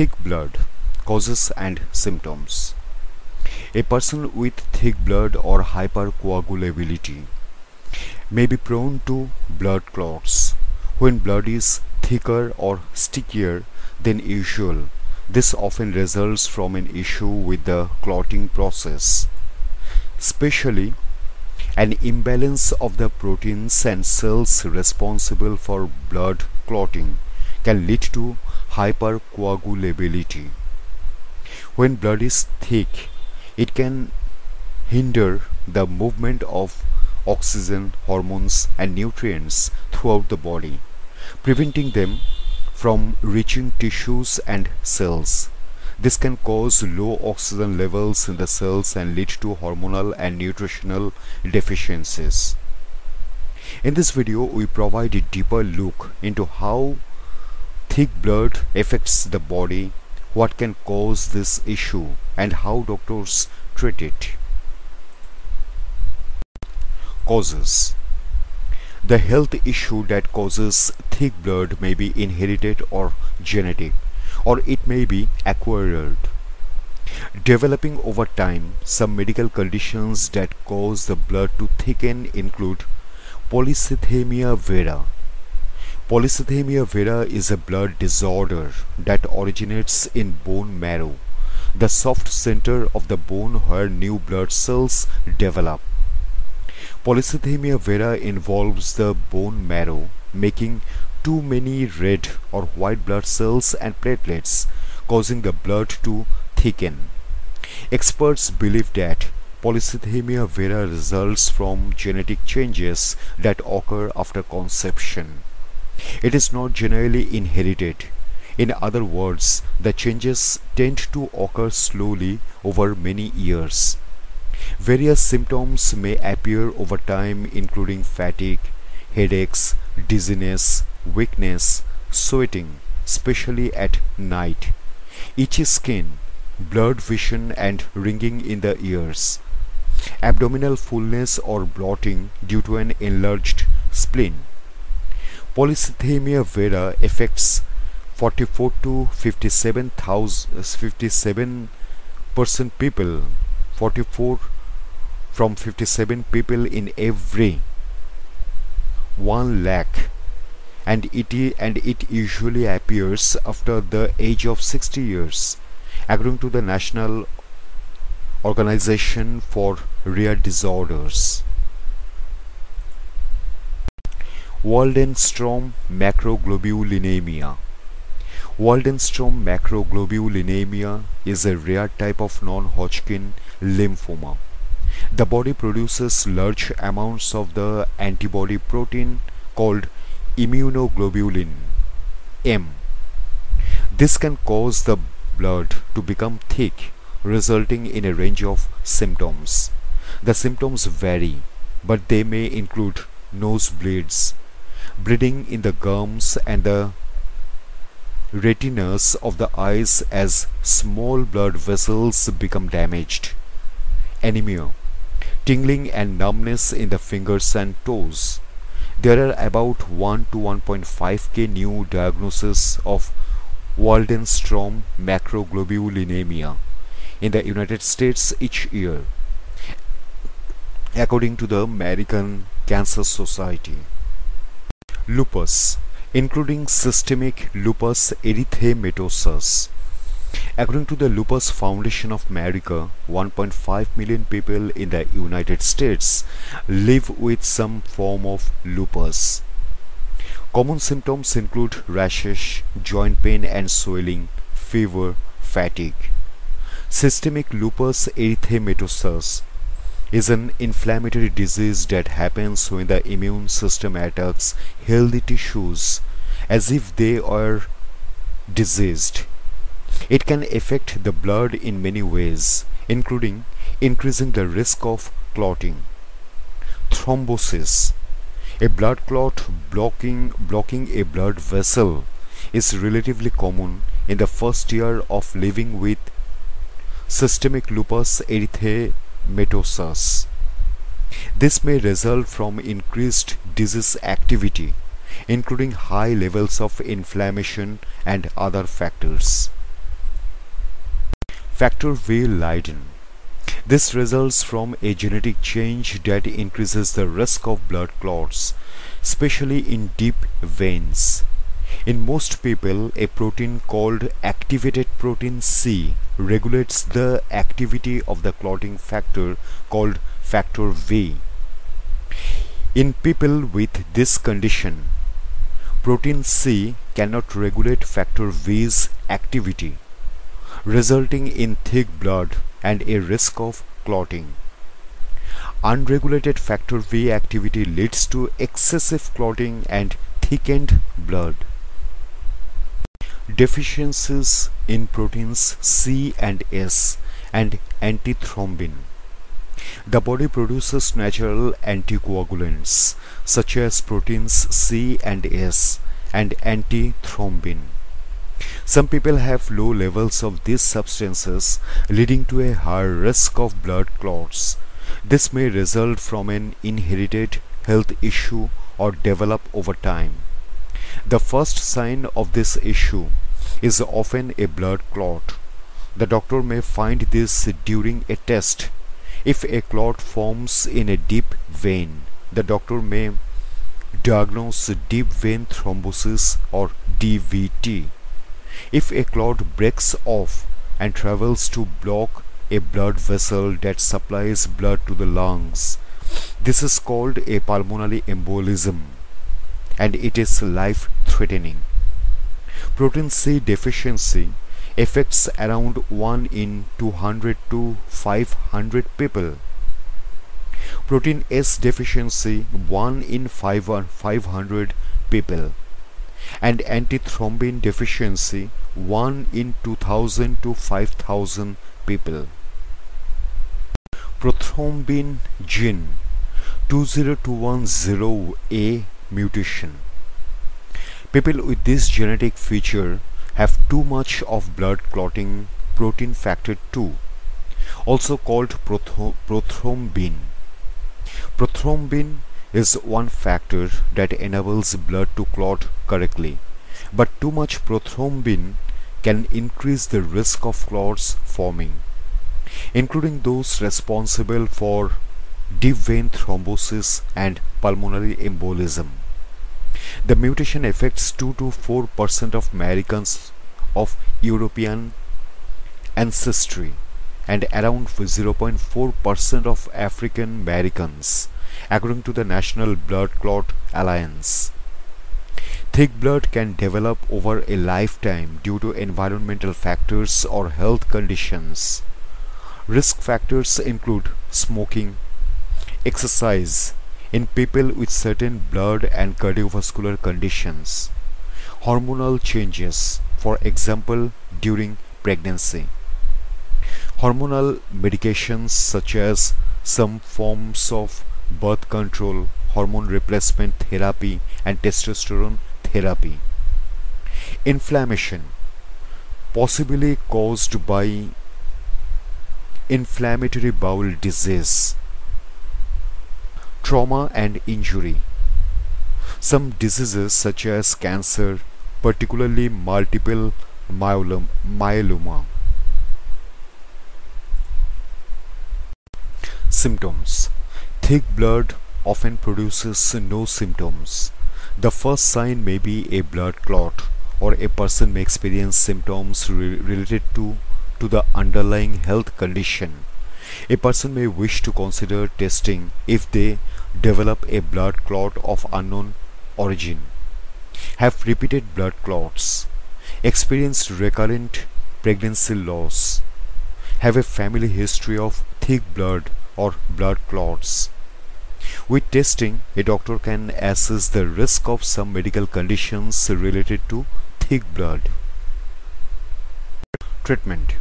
Thick blood causes and symptoms. A person with thick blood or hypercoagulability may be prone to blood clots. When blood is thicker or stickier than usual, this often results from an issue with the clotting process, especially an imbalance of the proteins and cells responsible for blood clotting can lead to hypercoagulability. When blood is thick, it can hinder the movement of oxygen, hormones, and nutrients throughout the body, preventing them from reaching tissues and cells. This can cause low oxygen levels in the cells and lead to hormonal and nutritional deficiencies. In this video, we provide a deeper look into how thick blood affects the body, what can cause this issue, and how doctors treat it. Causes The health issue that causes thick blood may be inherited or genetic, or it may be acquired. Developing over time, some medical conditions that cause the blood to thicken include polycythemia vera. Polycythemia vera is a blood disorder that originates in bone marrow, the soft center of the bone where new blood cells develop. Polycythemia vera involves the bone marrow making too many red or white blood cells and platelets, causing the blood to thicken. Experts believe that polycythemia vera results from genetic changes that occur after conception. It is not generally inherited. In other words, the changes tend to occur slowly over many years. Various symptoms may appear over time including fatigue, headaches, dizziness, weakness, sweating, especially at night, itchy skin, blurred vision and ringing in the ears, abdominal fullness or bloating due to an enlarged spleen. Polycythemia vera affects 44 to 57,000 57 percent people. 44 from 57 people in every 1 lakh. And it and it usually appears after the age of 60 years. According to the National Organization for Rare Disorders Waldenstrom macroglobulinemia Waldenstrom macroglobulinemia is a rare type of non-Hodgkin lymphoma. The body produces large amounts of the antibody protein called immunoglobulin M. This can cause the blood to become thick, resulting in a range of symptoms. The symptoms vary, but they may include nosebleeds, bleeding in the gums and the retinas of the eyes as small blood vessels become damaged, anemia, tingling and numbness in the fingers and toes. There are about 1 to 1.5k new diagnoses of Waldenstrom macroglobulinemia in the United States each year, according to the American Cancer Society. Lupus, including systemic lupus erythematosus. According to the Lupus Foundation of America, 1.5 million people in the United States live with some form of lupus. Common symptoms include rashes, joint pain and swelling, fever, fatigue. Systemic lupus erythematosus is an inflammatory disease that happens when the immune system attacks healthy tissues as if they are diseased. It can affect the blood in many ways, including increasing the risk of clotting. Thrombosis A blood clot blocking, blocking a blood vessel is relatively common in the first year of living with systemic lupus erythematosus. This may result from increased disease activity, including high levels of inflammation and other factors. Factor V Leiden. This results from a genetic change that increases the risk of blood clots, especially in deep veins. In most people, a protein called activated protein C regulates the activity of the clotting factor called factor V. In people with this condition, protein C cannot regulate factor V's activity, resulting in thick blood and a risk of clotting. Unregulated factor V activity leads to excessive clotting and thickened blood. Deficiencies in proteins C and S and antithrombin. The body produces natural anticoagulants such as proteins C and S and antithrombin. Some people have low levels of these substances leading to a higher risk of blood clots. This may result from an inherited health issue or develop over time. The first sign of this issue is often a blood clot. The doctor may find this during a test. If a clot forms in a deep vein, the doctor may diagnose deep vein thrombosis or DVT. If a clot breaks off and travels to block a blood vessel that supplies blood to the lungs, this is called a pulmonary embolism and it is life threatening. Protein C deficiency affects around 1 in 200 to 500 people. Protein S deficiency 1 in 500 uh, people and antithrombin deficiency 1 in 2000 to 5000 people. Prothrombin gene 20210A mutation. People with this genetic feature have too much of blood clotting protein factor 2, also called prothrombin. Prothrombin is one factor that enables blood to clot correctly, but too much prothrombin can increase the risk of clots forming, including those responsible for deep vein thrombosis and pulmonary embolism. The mutation affects 2 to 4 percent of Americans of European ancestry and around 0.4 percent of African Americans according to the National Blood Clot Alliance. Thick blood can develop over a lifetime due to environmental factors or health conditions. Risk factors include smoking, exercise in people with certain blood and cardiovascular conditions, hormonal changes, for example during pregnancy, hormonal medications such as some forms of birth control, hormone replacement therapy and testosterone therapy. Inflammation possibly caused by inflammatory bowel disease, trauma and injury. Some diseases such as cancer, particularly multiple myeloma. Symptoms Thick blood often produces no symptoms. The first sign may be a blood clot or a person may experience symptoms re related to, to the underlying health condition. A person may wish to consider testing if they develop a blood clot of unknown origin, have repeated blood clots, experienced recurrent pregnancy loss, have a family history of thick blood or blood clots, with testing, a doctor can assess the risk of some medical conditions related to thick blood. Treatment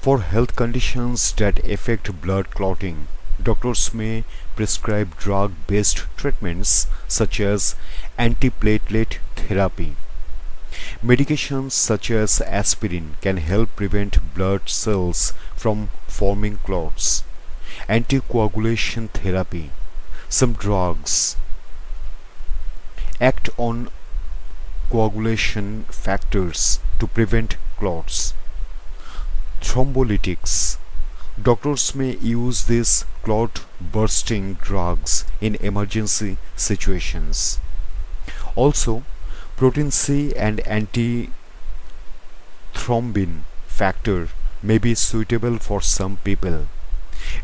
For health conditions that affect blood clotting, doctors may prescribe drug-based treatments such as antiplatelet therapy. Medications such as aspirin can help prevent blood cells from forming clots. Anticoagulation therapy some drugs act on coagulation factors to prevent clots. Thrombolytics. Doctors may use these clot bursting drugs in emergency situations. Also, protein C and antithrombin factor may be suitable for some people.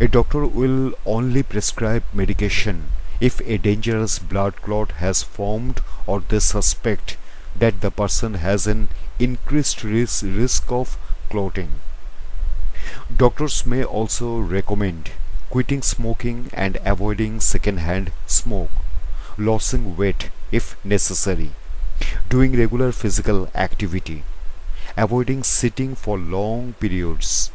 A doctor will only prescribe medication if a dangerous blood clot has formed or they suspect that the person has an increased risk, risk of clotting. Doctors may also recommend quitting smoking and avoiding second-hand smoke, losing weight if necessary, doing regular physical activity, avoiding sitting for long periods,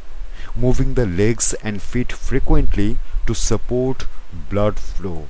moving the legs and feet frequently to support blood flow.